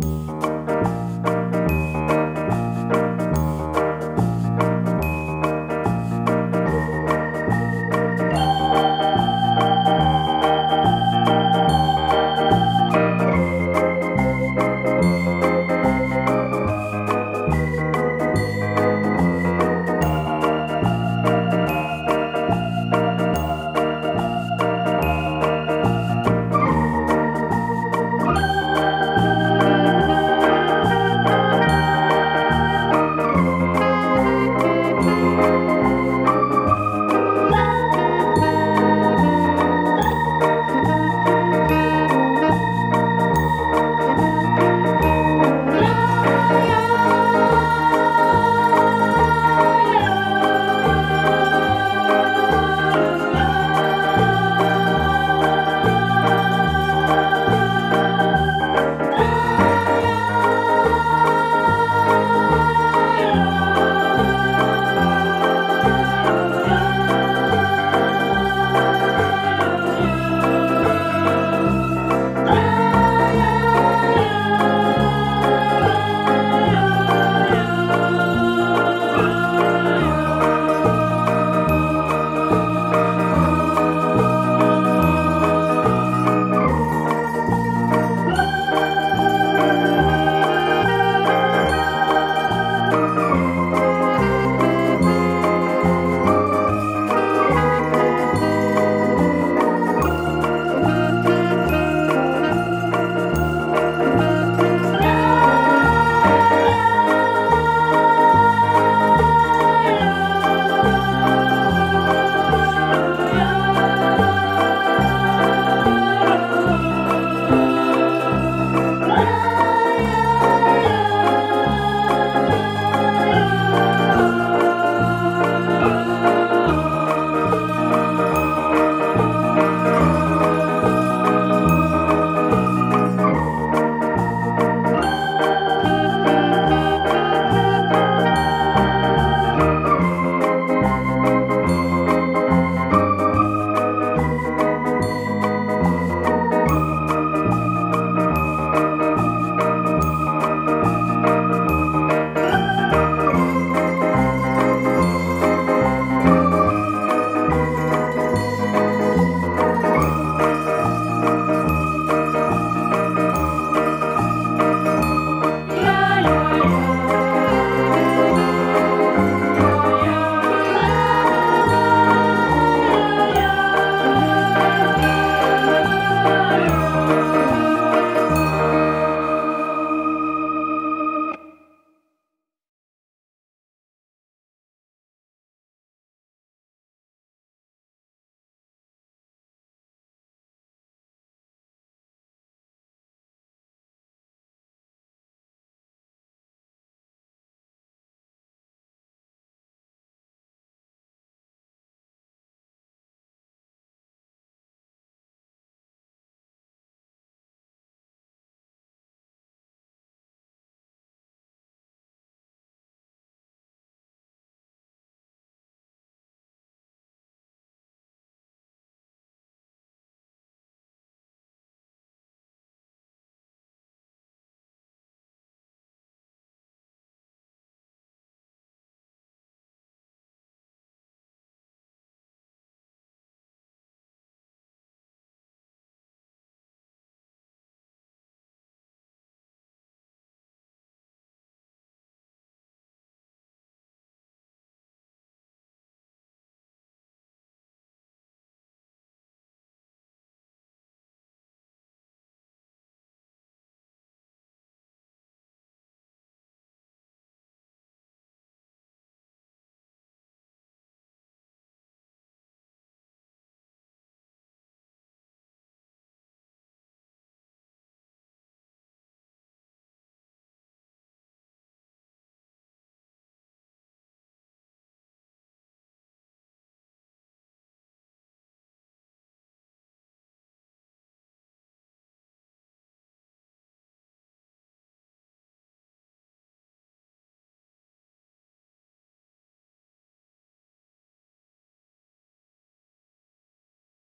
Música